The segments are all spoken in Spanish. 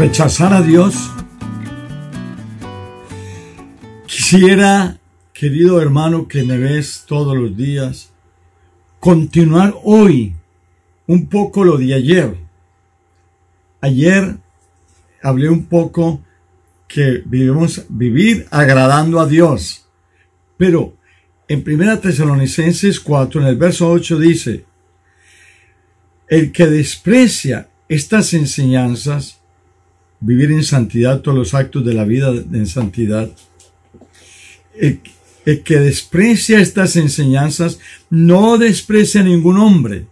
rechazar a Dios. Quisiera, querido hermano que me ves todos los días, continuar hoy un poco lo de ayer. Ayer hablé un poco que vivimos vivir agradando a Dios. Pero en 1 Tesalonicenses 4, en el verso 8 dice, el que desprecia estas enseñanzas, vivir en santidad todos los actos de la vida en santidad, el, que desprecia estas enseñanzas no desprecia a ningún hombre.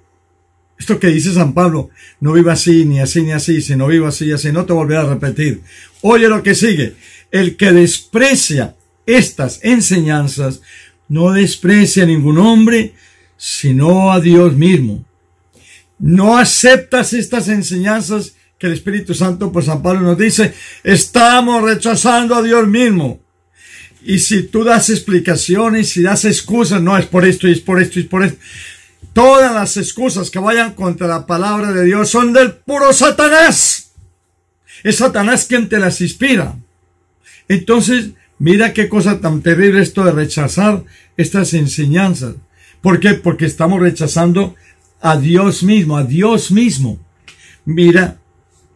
Esto que dice San Pablo, no viva así, ni así, ni así, si no viva así, así, no te volveré a repetir. Oye lo que sigue. El que desprecia estas enseñanzas no desprecia a ningún hombre, sino a Dios mismo. No aceptas estas enseñanzas que el Espíritu Santo por San Pablo nos dice, estamos rechazando a Dios mismo. Y si tú das explicaciones, si das excusas, no es por esto y es por esto y es por esto. Todas las excusas que vayan contra la palabra de Dios son del puro Satanás. Es Satanás quien te las inspira. Entonces, mira qué cosa tan terrible esto de rechazar estas enseñanzas. ¿Por qué? Porque estamos rechazando a Dios mismo, a Dios mismo. Mira,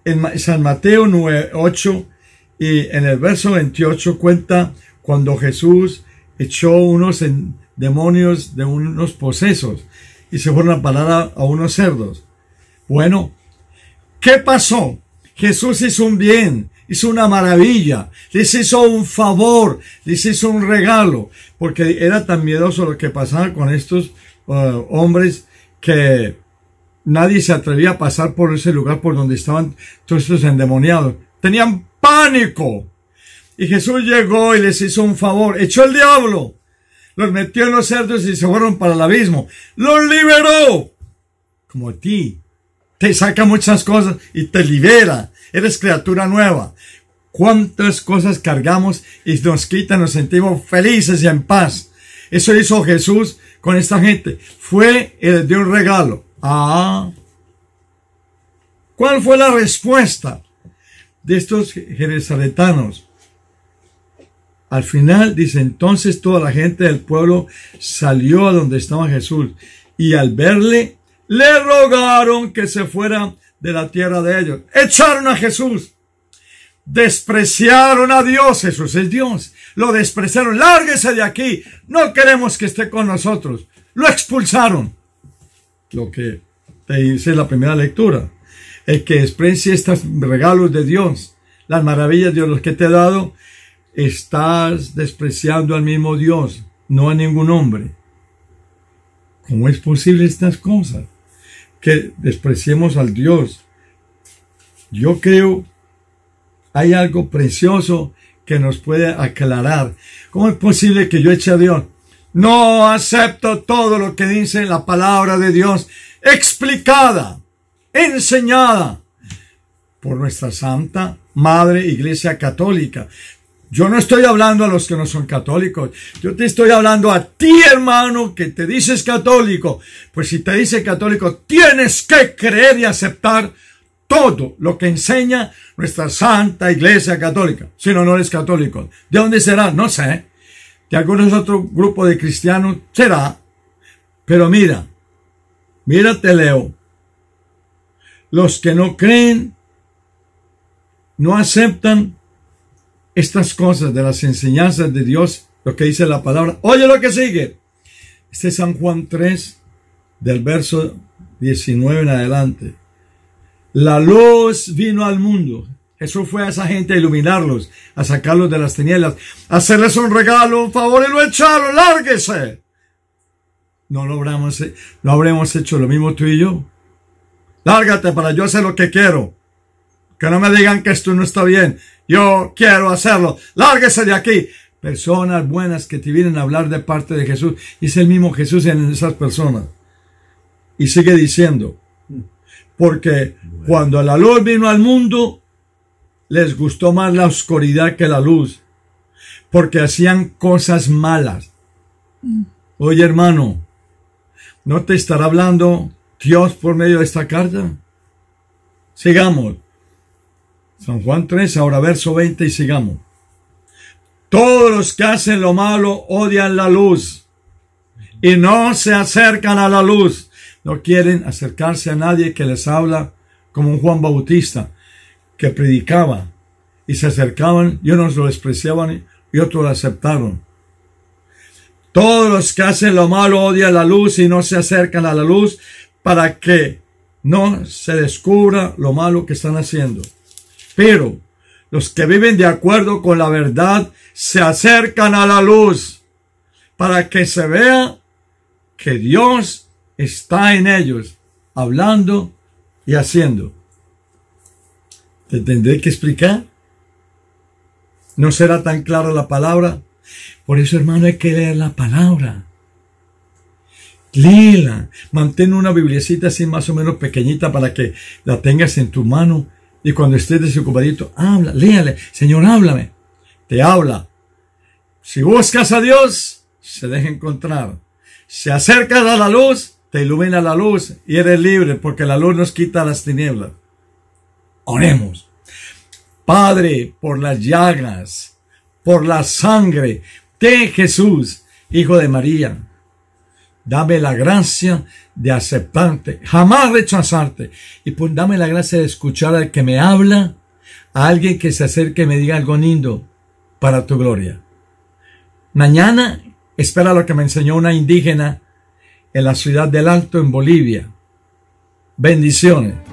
en San Mateo 9, 8 y en el verso 28 cuenta cuando Jesús echó unos demonios de unos posesos y se fueron a parar a, unos cerdos. Bueno, ¿qué pasó? Jesús hizo un bien, hizo una maravilla, les hizo un favor, les hizo un regalo, porque era tan miedoso lo que pasaba con estos uh, hombres que nadie se atrevía a pasar por ese lugar por donde estaban todos estos endemoniados. Tenían pánico. Y Jesús llegó y les hizo un favor, echó el diablo, los metió en los cerdos y se fueron para el abismo. Los liberó. Como a ti. Te saca muchas cosas y te libera. Eres criatura nueva. Cuántas cosas cargamos y nos quitan, nos sentimos felices y en paz. Eso hizo Jesús con esta gente. Fue y les dio un regalo. Ah. ¿Cuál fue la respuesta de estos jerusaletanos? Al final dice, entonces toda la gente del pueblo salió a donde estaba Jesús y al verle le rogaron que se fuera de la tierra de ellos. Echaron a Jesús. Despreciaron a Dios. Jesús es Dios. Lo despreciaron. Lárguese de aquí. No queremos que esté con nosotros. Lo expulsaron. Lo que te dice la primera lectura. El que desprecie estos regalos de Dios, las maravillas de Dios que te he dado, estás despreciando al mismo Dios, no a ningún hombre. ¿Cómo es posible estas cosas? Que despreciemos al Dios. Yo creo hay algo precioso que nos puede aclarar. ¿Cómo es posible que yo eche a Dios? No acepto todo lo que dice la palabra de Dios, explicada, enseñada por nuestra Santa Madre Iglesia Católica. Yo no estoy hablando a los que no son católicos. Yo te estoy hablando a ti, hermano, que te dices católico. Pues si te dice católico, tienes que creer y aceptar todo lo que enseña nuestra Santa Iglesia Católica. Si no, no eres católico. ¿De dónde será? No sé. De algunos otro grupo de cristianos será. Pero mira, mírate Leo. Los que no creen, no aceptan estas cosas de las enseñanzas de Dios, lo que dice la palabra. Oye lo que sigue. Este es San Juan 3, del verso 19 en adelante. La luz vino al mundo. Jesús fue a esa gente a iluminarlos, a sacarlos de las tinieblas, a hacerles un regalo, un favor y lo echaron, lárguese. No lo habremos, no habremos hecho lo mismo tú y yo. Lárgate para yo hacer lo que quiero. Que no me digan que esto no está bien. Yo quiero hacerlo. Lárguese de aquí. Personas buenas que te vienen a hablar de parte de Jesús. Y es el mismo Jesús en esas personas. Y sigue diciendo. Porque cuando la luz vino al mundo, les gustó más la oscuridad que la luz. Porque hacían cosas malas. Oye hermano, ¿no te estará hablando Dios por medio de esta carta? Sigamos. San Juan 3, ahora verso 20 y sigamos. Todos los que hacen lo malo odian la luz y no se acercan a la luz. No quieren acercarse a nadie que les habla como un Juan Bautista que predicaba y se acercaban y unos lo despreciaban y otros lo aceptaron. Todos los que hacen lo malo odian la luz y no se acercan a la luz para que no se descubra lo malo que están haciendo. Pero los que viven de acuerdo con la verdad se acercan a la luz para que se vea que Dios está en ellos, hablando y haciendo. ¿Te tendré que explicar? ¿No será tan clara la palabra? Por eso, hermano, hay que leer la palabra. Léela. Mantén una biblicita así más o menos pequeñita para que la tengas en tu mano y cuando estés desocupadito, habla, léale. Señor, háblame. Te habla. Si buscas a Dios, se deja encontrar. Si acercas a la luz, te ilumina la luz y eres libre porque la luz nos quita las tinieblas. Oremos. Padre, por las llagas, por la sangre de Jesús, Hijo de María, dame la gracia de aceptarte, jamás rechazarte. Y pues dame la gracia de escuchar al que me habla, a alguien que se acerque y me diga algo lindo para tu gloria. Mañana espera lo que me enseñó una indígena en la ciudad del Alto, en Bolivia. Bendiciones.